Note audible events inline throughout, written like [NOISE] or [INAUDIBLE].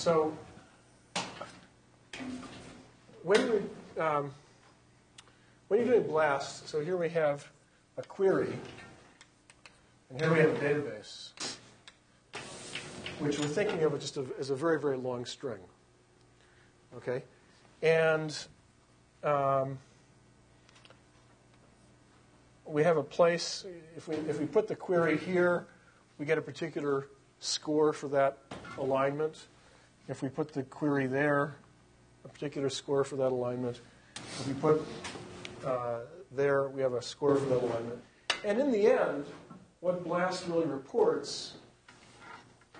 So when we um, when you're doing BLAST, so here we have a query, and here we have a database, which we're thinking of just as a very, very long string. Okay? And um, we have a place, if we, if we put the query here, we get a particular score for that alignment. If we put the query there, a particular score for that alignment. If we put uh, there, we have a score for that alignment. And in the end, what BLAST really reports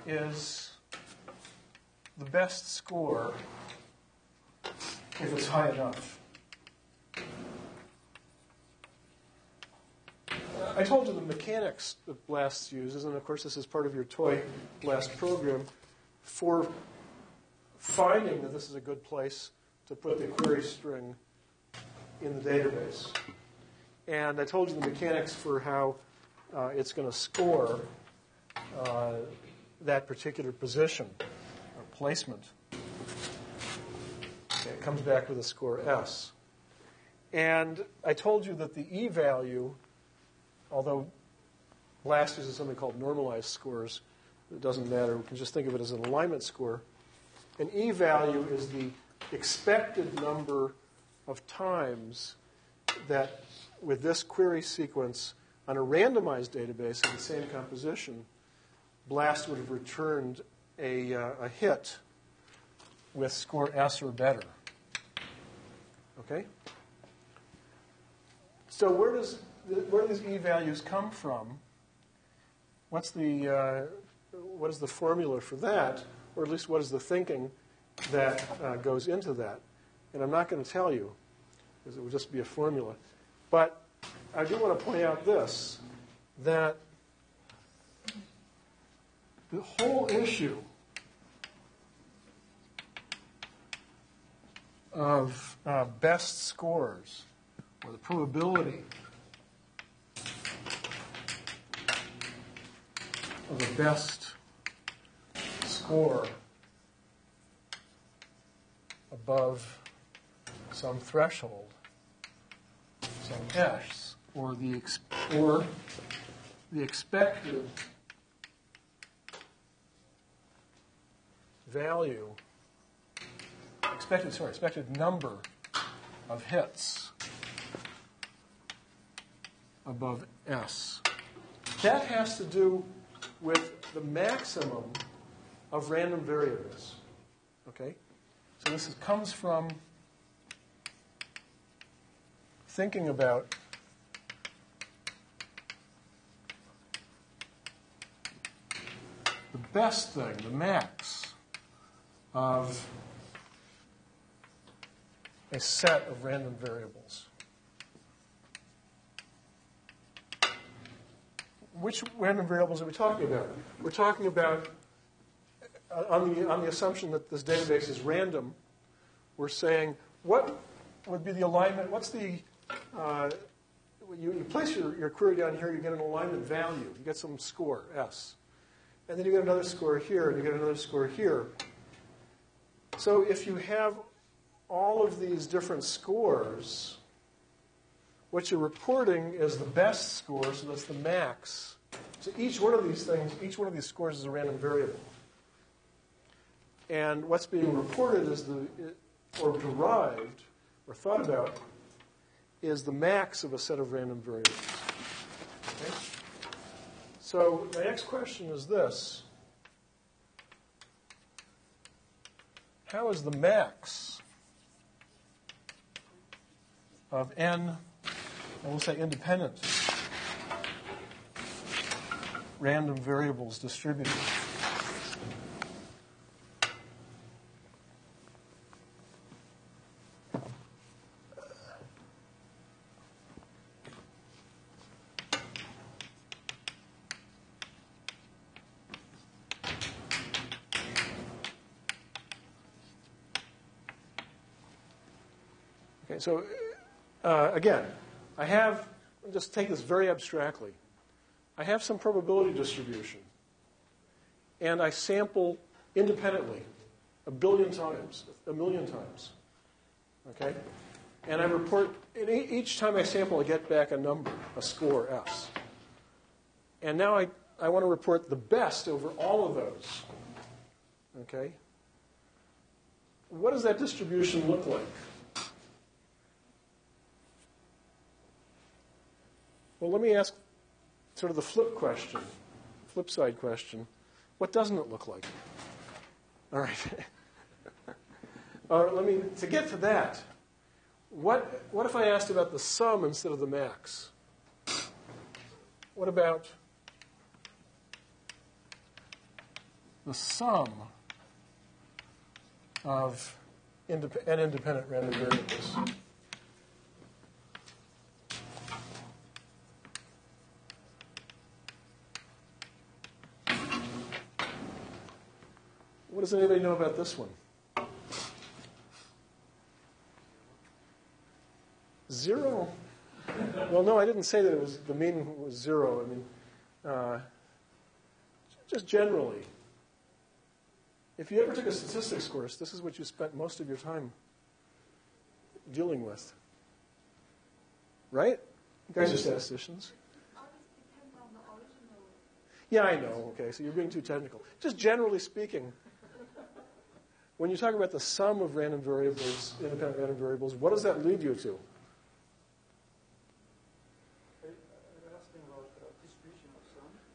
is the best score if it's high enough. I told you the mechanics that BLAST uses, and of course, this is part of your toy BLAST program for finding that this is a good place to put the query string in the database. And I told you the mechanics for how uh, it's going to score uh, that particular position or placement. Okay, it comes back with a score S. And I told you that the E value, although BLAST uses something called normalized scores, it doesn't matter. We can just think of it as an alignment score. An E value is the expected number of times that with this query sequence on a randomized database of the same composition, BLAST would have returned a, uh, a hit with score S or better. Okay? So where does where do these e values come from? What's the uh, what is the formula for that, or at least what is the thinking that uh, goes into that? And I'm not going to tell you because it would just be a formula. But I do want to point out this that the whole issue of uh, best scores or the probability of the best score above some threshold, some S, or the, ex- or the expected value, expected, sorry, expected number of hits above S. That has to do with the maximum of random variables. Okay? So this is, comes from thinking about the best thing, the max of a set of random variables. Which random variables are we talking about? We're talking about, uh, on the, on the assumption that this database is random, we're saying what would be the alignment, what's the uh, you, you, place your, your query down here, you get an alignment value. You get some score, S. And then you get another score here, and you get another score here. So if you have all of these different scores, what you're reporting is the best score, so that's the max. So each one of these things, each one of these scores is a random variable. And what's being reported is the, or derived, or thought about, is the max of a set of random variables. Okay? So my next question is this. How is the max of n, I will say independent, random variables distributed? So uh, again, I have, just take this very abstractly. I have some probability distribution, and I sample independently a billion times, a million times. Okay? And I report, and each time I sample, I get back a number, a score, S. And now I, I want to report the best over all of those. Okay? What does that distribution look like? Well, let me ask sort of the flip question, flip side question. What doesn't it look like? All right. [LAUGHS] All right, let me, to get to that, what, what if I asked about the sum instead of the max? What about the sum of indep- n independent random variables? What does anybody know about this one? Zero. Well, no, I didn't say that it was the mean was zero. I mean, uh, just generally. If you ever took a statistics course, this is what you spent most of your time dealing with. Right? You guys are statisticians. Yeah, I know. Okay, so you're being too technical. Just generally speaking, when you talk about the sum of random variables, independent random variables, what does that lead you to?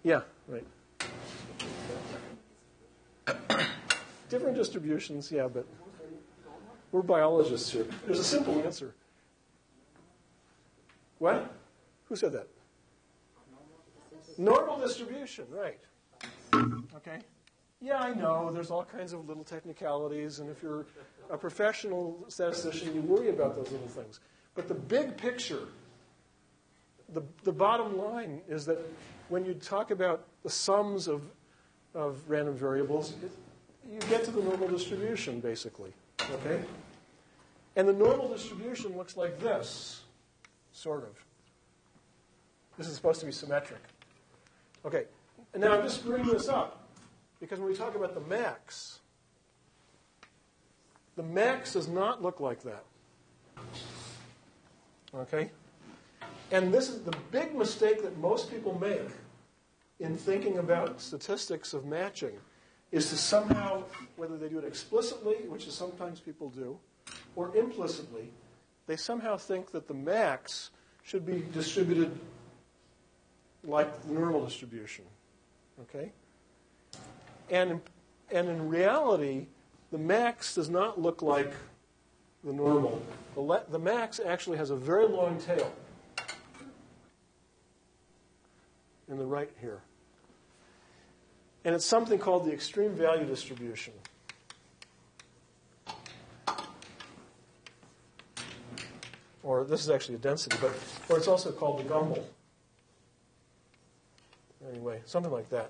Yeah, right. Different distributions, yeah, but we're biologists here. There's a simple answer. What? Who said that? Normal distribution, right. Okay. Yeah, I know. There's all kinds of little technicalities, and if you're a professional statistician, you worry about those little things. But the big picture, the, the bottom line is that when you talk about the sums of, of random variables, you get to the normal distribution, basically. Okay? And the normal distribution looks like this, sort of. This is supposed to be symmetric. Okay, and now I'm just screwing this up because when we talk about the max, the max does not look like that. Okay? And this is the big mistake that most people make in thinking about statistics of matching is to somehow, whether they do it explicitly, which is sometimes people do, or implicitly, they somehow think that the max should be distributed like the normal distribution. Okay? And, and in reality, the max does not look like the normal. The, le- the max actually has a very long tail in the right here. And it's something called the extreme value distribution. Or this is actually a density, but or it's also called the Gumbel. Anyway, something like that.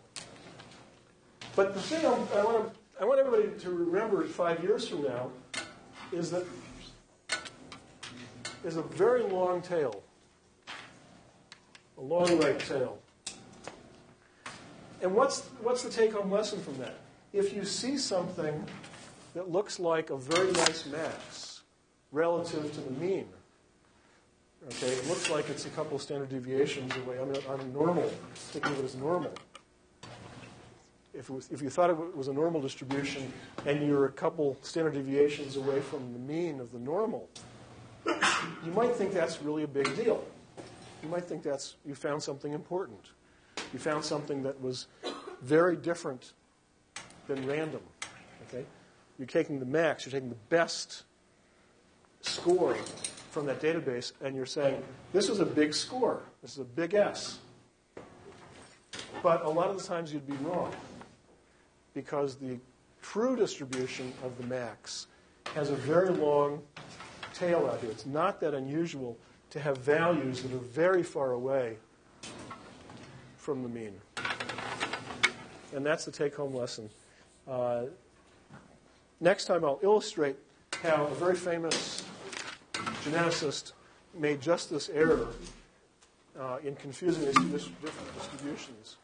But the thing I want, to, I want everybody to remember five years from now is that is a very long tail, a long right tail. And what's, what's the take home lesson from that? If you see something that looks like a very nice max relative to the mean, okay, it looks like it's a couple standard deviations away. I mean, I'm normal, thinking of it as normal. If, was, if you thought it was a normal distribution and you're a couple standard deviations away from the mean of the normal, you might think that's really a big deal. You might think that's you found something important. You found something that was very different than random. Okay? You're taking the max, you're taking the best score from that database, and you're saying, this is a big score. This is a big S. But a lot of the times you'd be wrong because the true distribution of the max has a very long tail out here. It's not that unusual to have values that are very far away from the mean. And that's the take home lesson. Uh, next time I'll illustrate how a very famous geneticist made just this error uh, in confusing these two different distributions.